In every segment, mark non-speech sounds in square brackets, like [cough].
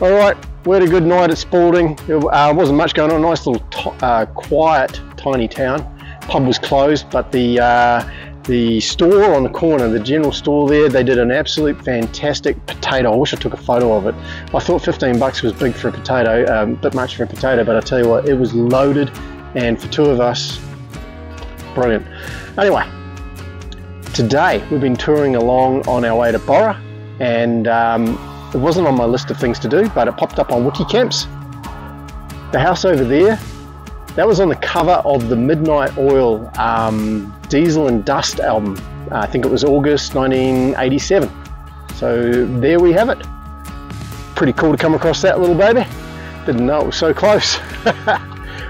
All right, we had a good night at Spalding. There uh, wasn't much going on. Nice little, uh, quiet, tiny town. Pub was closed, but the uh, the store on the corner, the general store there, they did an absolute fantastic potato. I wish I took a photo of it. I thought 15 bucks was big for a potato, um, a bit much for a potato, but I tell you what, it was loaded, and for two of us, brilliant. Anyway, today we've been touring along on our way to Burra, and um, it wasn't on my list of things to do, but it popped up on Wikicamps. The house over there, that was on the cover of the Midnight Oil um, Diesel and Dust album. Uh, I think it was August 1987. So there we have it. Pretty cool to come across that little baby. Didn't know it was so close. [laughs]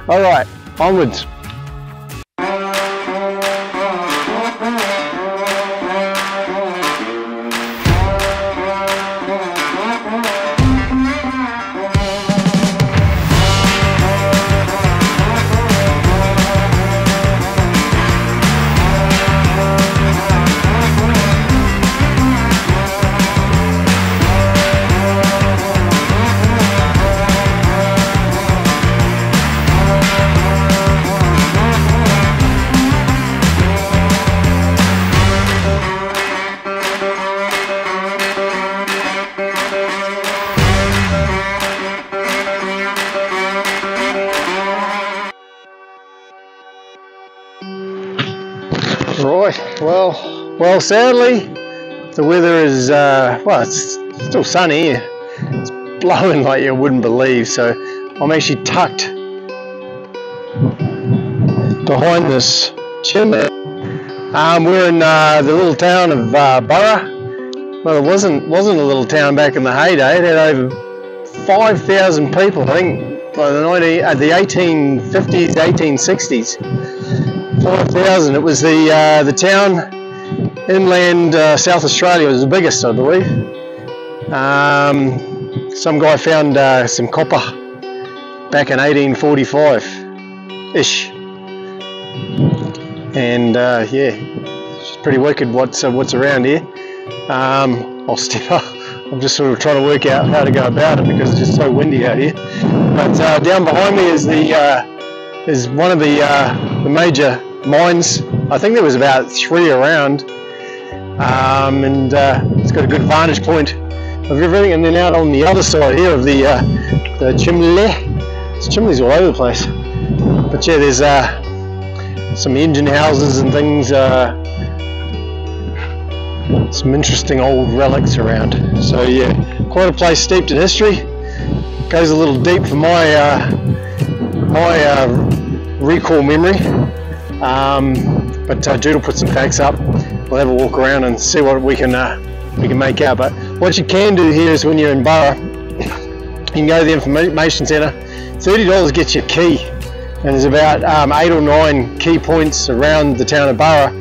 All right, onwards. Well, sadly, the weather is, uh, well, it's still sunny. It's blowing like you wouldn't believe. So I'm actually tucked behind this chimney. Um, we're in uh, the little town of uh, Burra. Well, it wasn't wasn't a little town back in the heyday. It had over 5,000 people, I think, by the 19, uh, the 1850s, 1860s. 5,000. It was the uh, the town inland uh, South Australia was the biggest, I believe. Um, some guy found uh, some copper back in 1845-ish, and uh, yeah, it's pretty wicked what's uh, what's around here. Um, I'll step up. I'm just sort of trying to work out how to go about it because it's just so windy out here. But uh, down behind me is the is one of the the major mines. I think there was about three around, um, and uh, it's got a good vantage point of everything. And then out on the other side here of the uh, the chimney, there's chimneys all over the place. But yeah, there's uh, some engine houses and things. Uh, some interesting old relics around. So yeah, quite a place steeped in history. Goes a little deep for my uh, my uh, recall memory. Um, but uh, put some facts up. We'll have a walk around and see what we can uh, we can make out. But what you can do here is when you're in Burra, [coughs] you can go to the information centre. Thirty dollars gets you a key, and there's about um, eight or nine key points around the town of Burra.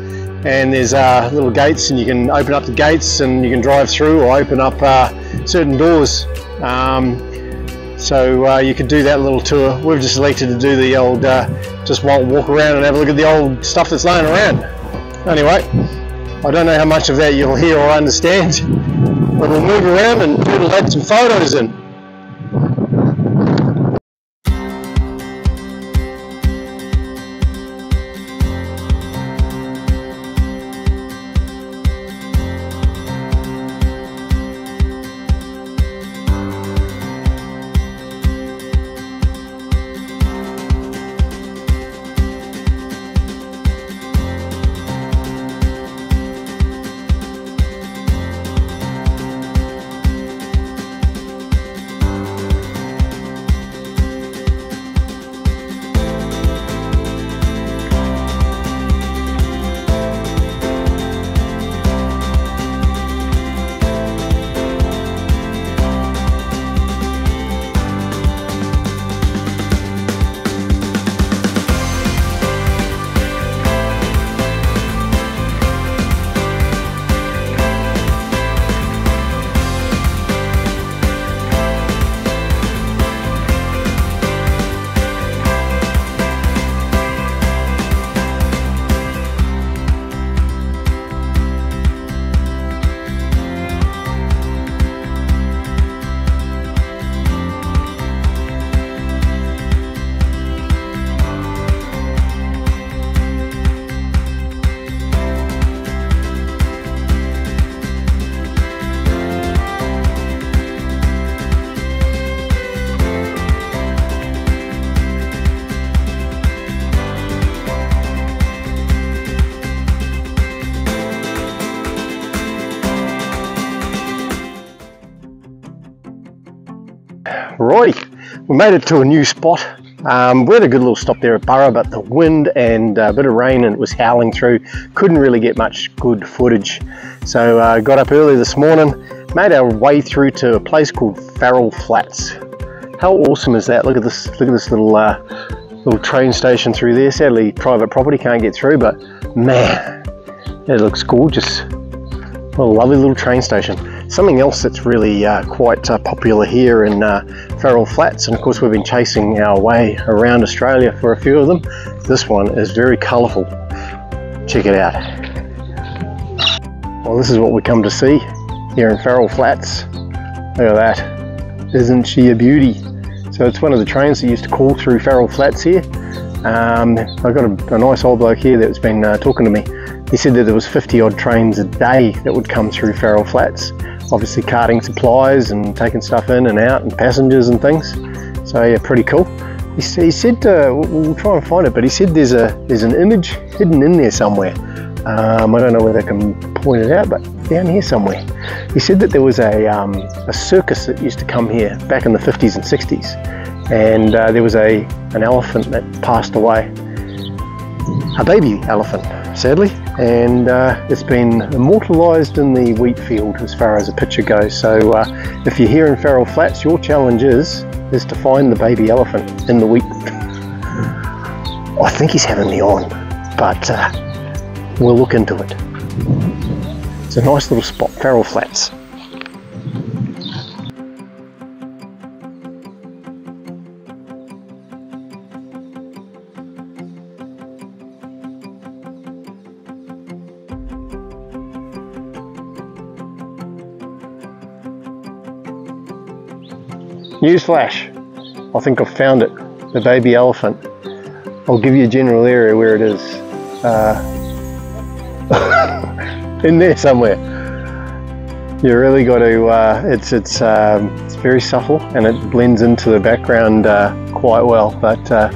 And there's uh, little gates, and you can open up the gates, and you can drive through or open up uh, certain doors. Um, so uh, you could do that little tour. We've just elected to do the old, uh, just walk around and have a look at the old stuff that's laying around. Anyway, I don't know how much of that you'll hear or understand, but we'll move around and we'll add some photos in. Made it to a new spot. Um, we had a good little stop there at Burra, but the wind and a bit of rain and it was howling through. Couldn't really get much good footage. So uh, got up early this morning, made our way through to a place called Farrell Flats. How awesome is that? Look at this, look at this little uh, little train station through there. Sadly, private property can't get through, but man, it looks gorgeous. What a lovely little train station. Something else that's really uh, quite uh, popular here in uh, Farrell Flats, and of course we've been chasing our way around Australia for a few of them. This one is very colourful. Check it out. Well, this is what we come to see here in Farrell Flats. Look at that. Isn't she a beauty? So it's one of the trains that used to call through Farrell Flats here. Um, I've got a, a, nice old bloke here that's been uh, talking to me. He said that there was 50 odd trains a day that would come through Farrell Flats obviously carting supplies and taking stuff in and out and passengers and things. So yeah, pretty cool. He, he said, uh, we'll try and find it, but he said there's a there's an image hidden in there somewhere. Um, I don't know whether I can point it out, but down here somewhere. He said that there was a, um, a circus that used to come here back in the 50s and 60s, and uh, there was a an elephant that passed away, a baby elephant, sadly, and uh, it's been immortalised in the wheat field as far as a picture goes. So uh, if you're here in Farrell Flats, your challenge is is to find the baby elephant in the wheat. [laughs] I think he's having me on, but uh, we'll look into it. It's a nice little spot, Farrell Flats. Newsflash, I think I've found it, the baby elephant. I'll give you a general area where it is. Uh, [laughs] in there somewhere. You really got to, uh, it's, it's, um, it's very subtle and it blends into the background uh, quite well, but uh,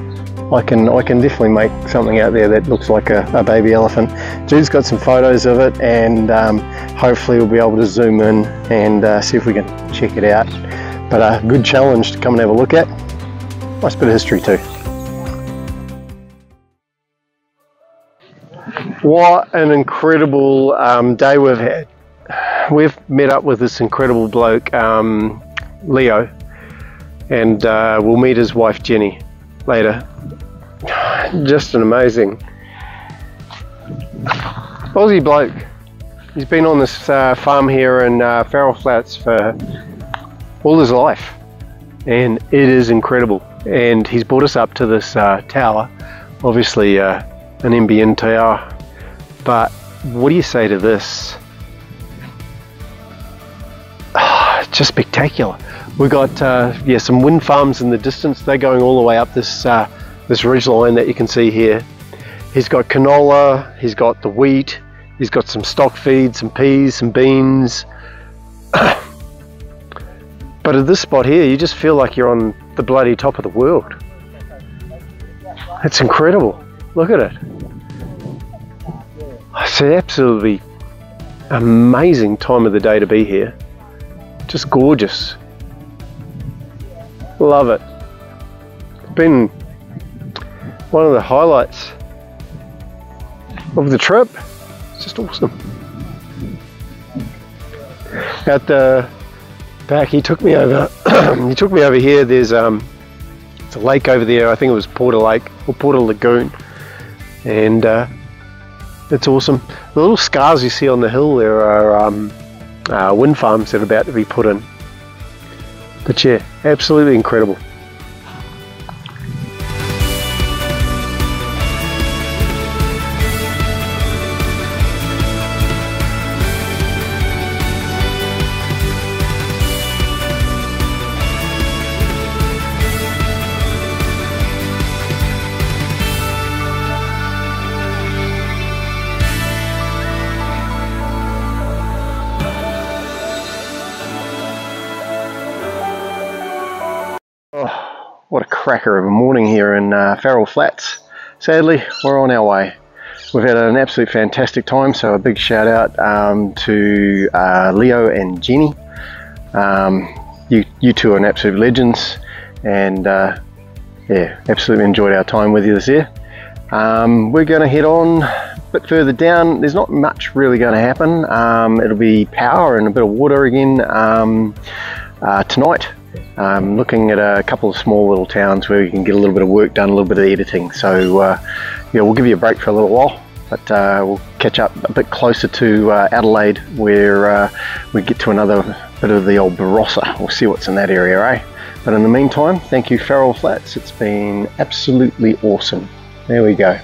I can I can definitely make something out there that looks like a, a baby elephant. Jude's got some photos of it and um, hopefully we'll be able to zoom in and uh, see if we can check it out. But a good challenge to come and have a look at. Nice bit of history too. What an incredible um, day we've had. We've met up with this incredible bloke, um, Leo, and uh, we'll meet his wife Jenny later. Just an amazing Aussie bloke. He's been on this uh, farm here in uh, Farrell Flats for all his life. And it is incredible. And he's brought us up to this uh, tower. Obviously uh, an NBN tower. But what do you say to this? [sighs] Oh, just spectacular. We've got uh, yeah some wind farms in the distance. They're going all the way up this uh, this ridge line that you can see here. He's got canola. He's got the wheat. He's got some stock feed some peas some beans But at this spot here, you just feel like you're on the bloody top of the world. It's incredible. Look at it. It's an absolutely amazing time of the day to be here. Just gorgeous. Love it. Been one of the highlights of the trip. It's just awesome. At the back. He took me over. [clears throat] he took me over here. There's um, a lake over there. I think it was Porter Lake or Porter Lagoon, and uh, it's awesome. The little scars you see on the hill there are um, uh, wind farms that are about to be put in. But yeah, absolutely incredible. What a cracker of a morning here in uh, Farrell Flats. Sadly, we're on our way. We've had an absolute fantastic time, so a big shout out um, to uh, Leo and Jenny. Um, you, you two are an absolute legends, and uh, yeah, absolutely enjoyed our time with you this year. Um, we're going to head on a bit further down. There's not much really going to happen. Um, it'll be power and a bit of water again um, uh, tonight. Um, looking at a couple of small little towns where we can get a little bit of work done, a little bit of editing. So uh, yeah, we'll give you a break for a little while, but uh, we'll catch up a bit closer to uh, Adelaide where uh, we get to another bit of the old Barossa. We'll see what's in that area, eh? But in the meantime, thank you Farrell Flats. It's been absolutely awesome. There we go.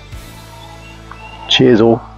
Cheers all.